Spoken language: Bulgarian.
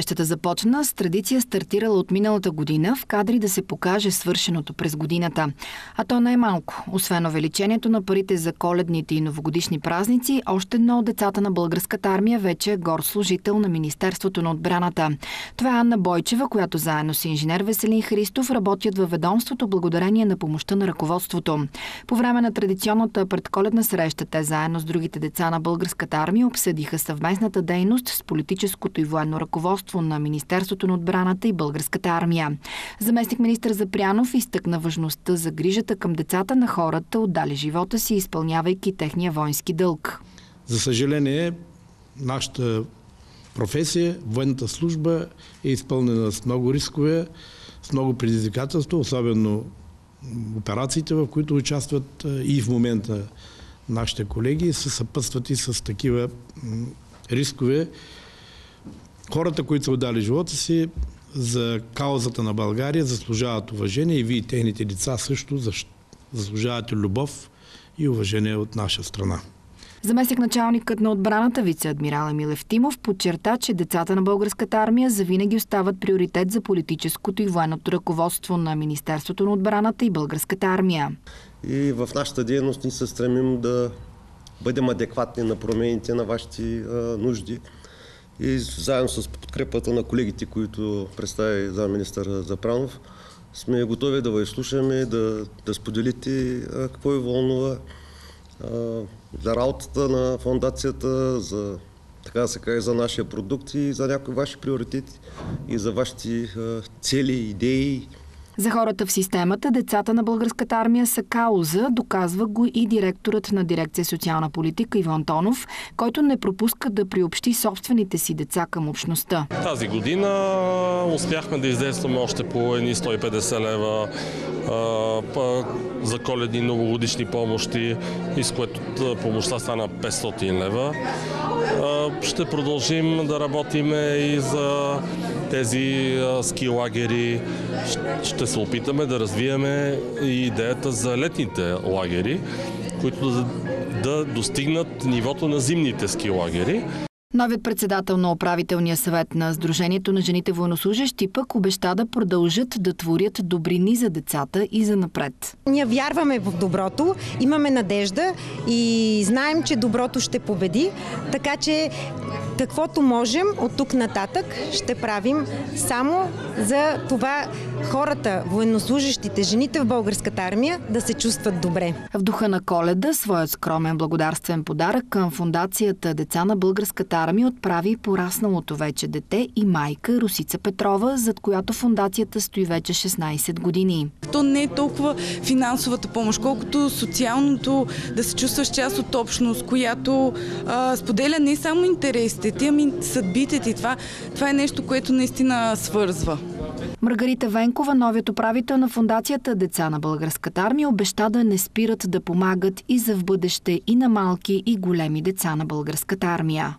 Срещата започна с традиция стартирала от миналата година в кадри да се покаже свършеното през годината. А то не е. Освен увеличението на парите за коледните и новогодишни празници, още едно от децата на българската армия вече е гор служител на Министерството на отбраната. Това е Анна Бойчева, която заедно с инженер Веселин Христов работят във ведомството благодарение на помощта на ръководството. По време на традиционната предколедна среща те заедно с другите деца на българската армия обсъдиха съвместната дейност с политическото и военно ръководство на Министерството на отбраната и българската армия. Заместник министр Запрянов изтъкна важността за грижата към децата на хората, отдали живота си, изпълнявайки техния воински дълг. За съжаление, нашата професия, военната служба е изпълнена с много рискове, с много предизвикателства, особено операциите, в които участват и в момента нашите колеги, се съпътстват и с такива рискове. Хората, които са отдали живота си за каузата на България, заслужават уважение и вие техните деца също заслужавате любов и уважение от наша страна. Заместник началникът на отбраната вице-адмирал Емил Евтимов подчерта, че децата на българската армия завинаги остават приоритет за политическото и военното ръководство на Министерството на отбраната и българската армия. И в нашата дейност ни се стремим да бъдем адекватни на промените на вашите нужди. И заедно с подкрепата на колегите, които представи за министър Запранов, сме готови да ви изслушаме, да, да споделите какво ви вълнува за работата на фондацията, за така да се каже, за нашия продукт и за някои ваши приоритети и за вашите цели, идеи, за хората в системата, децата на българската армия са кауза, доказва го и директорът на дирекция социална политика Иван Тонов, който не пропуска да приобщи собствените си деца към общността. Тази година успяхме да издействаме още по едни 150 лева за коледни новогодишни помощи, и с което помощта стана 500 лева. Ще продължим да работим и за тези ски лагери. Ще се опитаме да развиеме и идеята за летните лагери, които да, да достигнат нивото на зимните ски лагери. Новият председател на управителния съвет на Сдружението на жените военнослужащи пък обеща да продължат да творят добрини за децата и за напред. Ние вярваме в доброто, имаме надежда и знаем, че доброто ще победи, така че каквото можем от тук нататък ще правим само за това хората, военнослужащите, жените в българската армия да се чувстват добре. В духа на коледа своят скромен благодарствен подарък към фундацията Деца на българската армия отправи порасналото вече дете и майка Русица Петрова, зад която фундацията стои вече 16 години. То не е толкова финансовата помощ, колкото социалното да се чувстваш част от общност, която а, споделя не само интересите ти, ами съдбите ти. Това, това е нещо, което наистина свързва. Маргарита Венкова, новият управител на фундацията Деца на българската армия, обеща да не спират да помагат и за в бъдеще и на малки и големи деца на българската армия.